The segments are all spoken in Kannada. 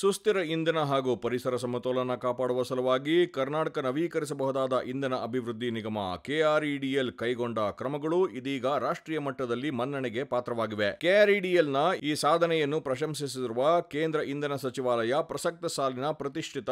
ಸುಸ್ಥಿರ ಇಂಧನ ಹಾಗೂ ಪರಿಸರ ಸಮತೋಲನ ಕಾಪಾಡುವ ಸಲುವಾಗಿ ಕರ್ನಾಟಕ ನವೀಕರಿಸಬಹುದಾದ ಇಂಧನ ಅಭಿವೃದ್ಧಿ ನಿಗಮ ಕೆಆರ್ಇಡಿಎಲ್ ಕೈಗೊಂಡ ಕ್ರಮಗಳು ಇದೀಗ ರಾಷ್ಟ್ರೀಯ ಮಟ್ಟದಲ್ಲಿ ಮನ್ನಣೆಗೆ ಪಾತ್ರವಾಗಿವೆ. ಕೆಆರ್ಇಡಿಎಲ್ನ ಈ ಸಾಧನೆಯನ್ನು ಪ್ರಶಂಸಿಸಿರುವ ಕೇಂದ್ರ ಇಂಧನ ಸಚಿವಾಲಯ ಪ್ರಸಕ್ತ ಸಾಲಿನ ಪ್ರತಿಷ್ಠಿತ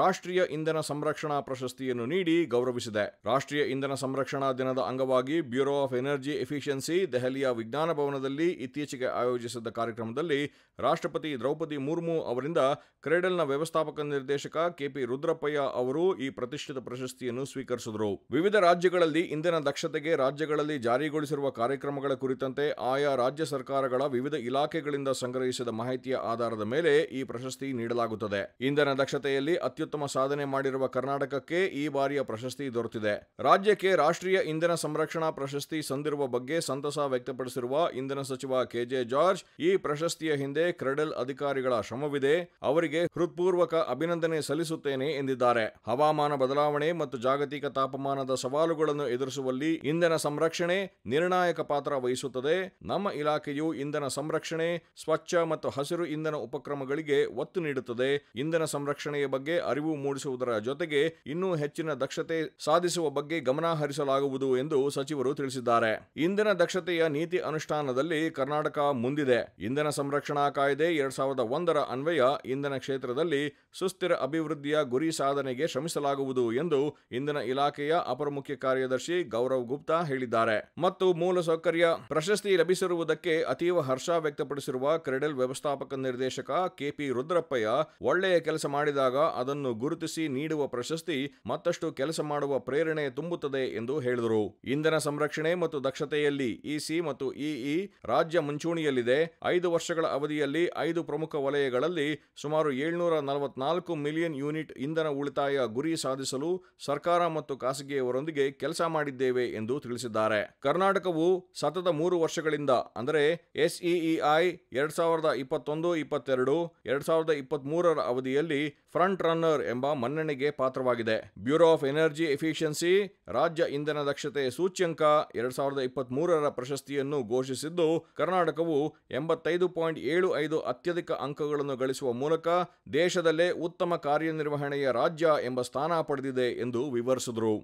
ರಾಷ್ಟ್ರೀಯ ಇಂಧನ ಸಂರಕ್ಷಣಾ ಪ್ರಶಸ್ತಿಯನ್ನು ನೀಡಿ ಗೌರವಿಸಿದೆ. ರಾಷ್ಟ್ರೀಯ ಇಂಧನ ಸಂರಕ್ಷಣಾ ದಿನದ ಅಂಗವಾಗಿ ಬ್ಯೂರೋ ಆಫ್ ಎನರ್ಜಿ ಎಫಿಷಿಯನ್ಸಿ ದೆಹಲಿಯ ವಿಜ್ಞಾನ ಭವನದಲ್ಲಿ ಇತ್ತೀಚೆಗೆ ಆಯೋಜಿಸಿದ್ದ ಕಾರ್ಯಕ್ರಮದಲ್ಲಿ ರಾಷ್ಟ್ರಪತಿ ದ್ರೌಪದಿ ಮುರ್ಮು ಅವರಿಂದ ಕ್ರೆಡಲ್ನ ವ್ಯವಸ್ಥಾಪಕ ನಿರ್ದೇಶಕ ಕೆಪಿ ರುದ್ರಪ್ಪಯ್ಯ ಅವರು ಈ ಪ್ರತಿಷ್ಠಿತ ಪ್ರಶಸ್ತಿಯನ್ನು ಸ್ವೀಕರಿಸಿದರು. ವಿವಿಧ ರಾಜ್ಯಗಳಲ್ಲಿ ಇಂಧನ ದಕ್ಷತೆಗೆ ರಾಜ್ಯಗಳಲ್ಲಿ ಜಾರಿಗೊಳಿಸಿರುವ ಕಾರ್ಯಕ್ರಮಗಳ ಕುರಿತಂತೆ ಆಯಾ ರಾಜ್ಯ ಸರ್ಕಾರಗಳ ವಿವಿಧ ಇಲಾಖೆಗಳಿಂದ ಸಂಗ್ರಹಿಸಿದ ಮಾಹಿತಿಯ ಆಧಾರದ ಮೇಲೆ ಈ ಪ್ರಶಸ್ತಿ ನೀಡಲಾಗುತ್ತದೆ. ಇಂಧನ ದಕ್ಷತೆಯಲ್ಲಿ ಅತ್ಯುತ್ತಮ ಸಾಧನೆ ಮಾಡಿರುವ ಕರ್ನಾಟಕಕ್ಕೆ ಈ ಬಾರಿಯ ಪ್ರಶಸ್ತಿ ದೊರೆತಿದೆ. ರಾಜ್ಯಕ್ಕೆ ರಾಷ್ಟ್ರೀಯ ಇಂಧನ ಸಂರಕ್ಷಣಾ ಪ್ರಶಸ್ತಿ ಸಂದಿರುವ ಬಗ್ಗೆ ಸಂತಸ ವ್ಯಕ್ತಪಡಿಸಿರುವ ಇಂಧನ ಸಚಿವ ಕೆಜೆ ಜಾರ್ಜ್, ಈ ಪ್ರಶಸ್ತಿಯ ಹಿಂದೆ ಕ್ರೆಡಲ್ ಅಧಿಕಾರಿಗಳ ಶ್ರಮವಿದೆ. ಅವರಿಗೆ ಹೃತ್ಪೂರ್ವಕ ಅಭಿನಂದನೆ ಸಲ್ಲಿಸುತ್ತೇನೆ ಎಂದಿದ್ದಾರೆ. ಹವಾಮಾನ ಬದಲಾವಣೆ ಮತ್ತು ಜಾಗತಿಕ ತಾಪಮಾನದ ಸವಾಲುಗಳನ್ನು ಎದುರಿಸುವಲ್ಲಿ ಇಂಧನ ಸಂರಕ್ಷಣೆ ನಿರ್ಣಾಯಕ ಪಾತ್ರ ವಹಿಸುತ್ತದೆ. ನಮ್ಮ ಇಲಾಖೆಯು ಇಂಧನ ಸಂರಕ್ಷಣೆ, ಸ್ವಚ್ಛ ಮತ್ತು ಹಸಿರು ಇಂಧನ ಉಪಕ್ರಮಗಳಿಗೆ ಒತ್ತು ನೀಡುತ್ತದೆ. ಇಂಧನ ಸಂರಕ್ಷಣೆಯ ಬಗ್ಗೆ ಅರಿವು ಮೂಡಿಸುವುದರ ಜೊತೆಗೆ ಇನ್ನೂ ಹೆಚ್ಚಿನ ದಕ್ಷತೆ ಸಾಧಿಸುವ ಬಗ್ಗೆ ಗಮನ ಹರಿಸಲಾಗುವುದು ಎಂದು ಸಚಿವರು ತಿಳಿಸಿದ್ದಾರೆ. ಇಂಧನ ದಕ್ಷತೆಯ ನೀತಿ ಅನುಷ್ಠಾನದಲ್ಲಿ ಕರ್ನಾಟಕ ಮುಂದಿದೆ. ಇಂಧನ ಸಂರಕ್ಷಣಾ ಕಾಯ್ದೆ ಎರಡ್ ಸಾವಿರದ ಒಂದರ ಅನ್ವಯ ಇಂಧನ ಕ್ಷೇತ್ರದಲ್ಲಿ ಸುಸ್ಥಿರ ಅಭಿವೃದ್ಧಿಯ ಗುರಿ ಸಾಧನೆಗೆ ಶ್ರಮಿಸಲಾಗುವುದು ಎಂದು ಇಂಧನ ಇಲಾಖೆಯ ಅಪರ ಮುಖ್ಯ ಕಾರ್ಯದರ್ಶಿ ಗೌರವ್ ಗುಪ್ತಾ ಹೇಳಿದ್ದಾರೆ. ಮತ್ತು ಮೂಲಸೌಕರ್ಯ ಪ್ರಶಸ್ತಿ ಲಭಿಸಿರುವುದಕ್ಕೆ ಅತೀವ ಹರ್ಷ ವ್ಯಕ್ತಪಡಿಸಿರುವ ಕ್ರೆಡಲ್ ವ್ಯವಸ್ಥಾಪಕ ನಿರ್ದೇಶಕ ಕೆಪಿ ರುದ್ರಪ್ಪಯ್ಯ, ಒಳ್ಳೆಯ ಕೆಲಸ ಮಾಡಿದಾಗ ಅದನ್ನು ಗುರುತಿಸಿ ನೀಡುವ ಪ್ರಶಸ್ತಿ ಮತ್ತಷ್ಟು ಕೆಲಸ ಮಾಡುವ ಪ್ರೇರಣೆ ತುಂಬುತ್ತದೆ ಎಂದು ಹೇಳಿದರು. ಇಂಧನ ಸಂರಕ್ಷಣೆ ಮತ್ತು ದಕ್ಷತೆಯಲ್ಲಿ ಇಸಿ ಮತ್ತು ಇಇ ರಾಜ್ಯ ಮುಂಚೂಣಿಯಲ್ಲಿದೆ. ಐದು ವರ್ಷಗಳ ಅವಧಿಯಲ್ಲಿ ಐದು ಪ್ರಮುಖ ವಲಯಗಳಲ್ಲಿ ಸುಮಾರು ಏಳ್ನೂರ ನಲವತ್ನಾಲ್ಕು ಮಿಲಿಯನ್ ಯೂನಿಟ್ ಇಂಧನ ಉಳಿತಾಯ ಗುರಿ ಸಾಧಿಸಲು ಸರ್ಕಾರ ಮತ್ತು ಖಾಸಗಿಯವರೊಂದಿಗೆ ಕೆಲಸ ಮಾಡಿದ್ದೇವೆ ಎಂದು ತಿಳಿಸಿದ್ದಾರೆ. ಕರ್ನಾಟಕವು ಸತತ ಮೂರು ವರ್ಷಗಳಿಂದ, ಅಂದರೆ ಎಸ್ಇಇಐ ಎರಡ್ ಸಾವಿರದ ಇಪ್ಪತ್ತೊಂದು ಇಪ್ಪತ್ತೆರಡು ಎರಡ್ ಸಾವಿರದ ಇಪ್ಪತ್ತ್ ಮೂರರ ಅವಧಿಯಲ್ಲಿ ಫ್ರಂಟ್ ರನ್ನರ್ ಎಂಬ ಮನ್ನಣೆಗೆ ಪಾತ್ರವಾಗಿದೆ. ಬ್ಯೂರೋ ಆಫ್ ಎನರ್ಜಿ ಎಫಿಷಿಯನ್ಸಿ, ರಾಜ್ಯ ಇಂಧನ ದಕ್ಷತೆ ಸೂಚ್ಯಂಕ ಎರಡ್ ಸಾವಿರದ ಇಪ್ಪತ್ತ್ ಮೂರರ ಪ್ರಶಸ್ತಿಯನ್ನು ಘೋಷಿಸಿದ್ದು, ಕರ್ನಾಟಕವು ಎಂಬತ್ತೈದು ಪಾಯಿಂಟ್ ಏಳು ಐದು ಅತ್ಯಧಿಕ ಅಂಕಗಳನ್ನು ಗಳಿಸುವ ಮೂಲಕ ದೇಶದಲ್ಲೇ ಉತ್ತಮ ಕಾರ್ಯನಿರ್ವಹಣೆಯ ರಾಜ್ಯ ಎಂಬ ಸ್ಥಾನ ಪಡೆದಿದೆ ಎಂದು ವಿವರಿಸಿದರು.